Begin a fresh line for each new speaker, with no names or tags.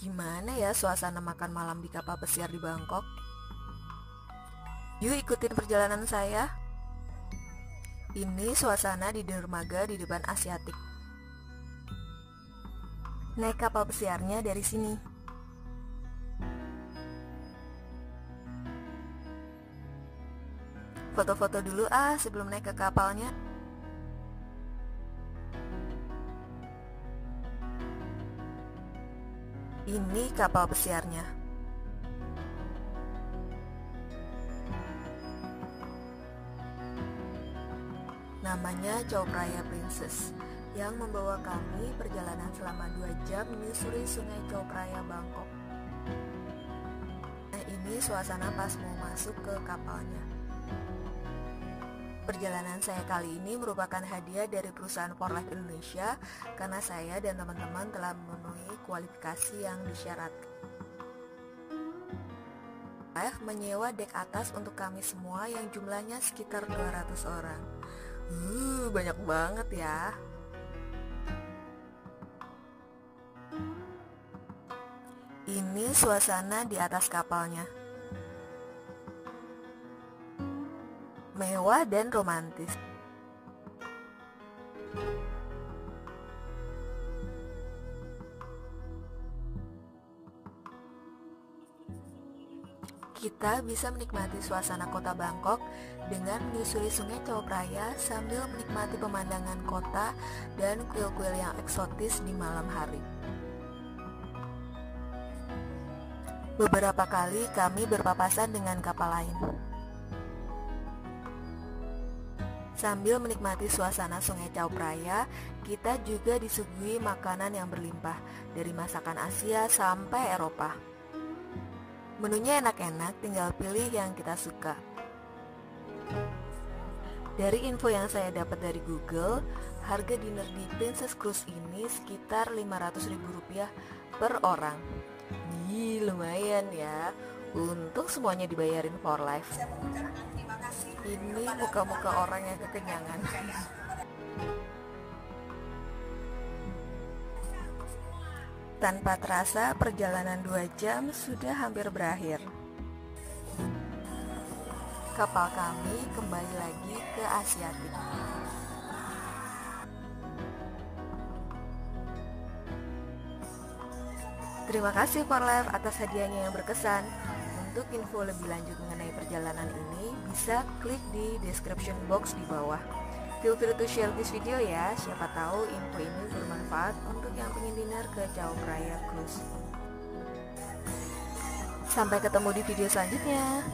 Gimana ya suasana makan malam di kapal pesiar di Bangkok? Yuk ikutin perjalanan saya. Ini suasana di dermaga di depan Asiatik. Naik kapal pesiarnya dari sini. Foto-foto dulu ah sebelum naik ke kapalnya. Ini kapal pesiarnya. Namanya Chow Praya Princess yang membawa kami perjalanan selama 2 jam menyusuri sungai Chow Praya Bangkok. Nah ini suasana pas mau masuk ke kapalnya. Perjalanan saya kali ini merupakan hadiah dari perusahaan For Life Indonesia karena saya dan teman-teman telah memenuhi kualifikasi yang disyaratkan. Life menyewa dek atas untuk kami semua yang jumlahnya sekitar 200 orang. Uh, banyak banget ya. Ini suasana di atas kapalnya. Mewah dan romantis. Kita bisa menikmati suasana kota Bangkok dengan menyusuri sungai Chao Phraya sambil menikmati pemandangan kota dan kuil-kuil yang eksotis di malam hari. Beberapa kali kami berpapasan dengan kapal lain. Sambil menikmati suasana sungai Chao Phraya, kita juga disuguhi makanan yang berlimpah dari masakan Asia sampai Eropa. Menunya enak-enak, tinggal pilih yang kita suka. Dari info yang saya dapat dari Google, harga dinner di Princess Cruise ini sekitar 500 ribu rupiah per orang. Ih, lumayan ya. Untuk semuanya dibayarin for life. Ini muka-muka orang yang kekenyangan. Tanpa terasa perjalanan dua jam sudah hampir berakhir. Kapal kami kembali lagi ke Asiatik Terima kasih for life atas hadiahnya yang berkesan Untuk info lebih lanjut mengenai perjalanan ini Bisa klik di description box di bawah Feel free to share this video ya, siapa tahu info ini bermanfaat untuk yang ingin dinner ke Jauh Raya Cruise. Sampai ketemu di video selanjutnya.